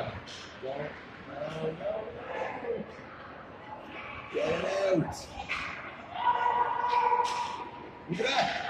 out. Get out! no, no, no. Get out. Look at that.